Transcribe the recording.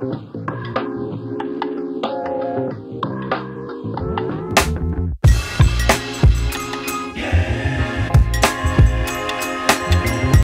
Mm-hmm.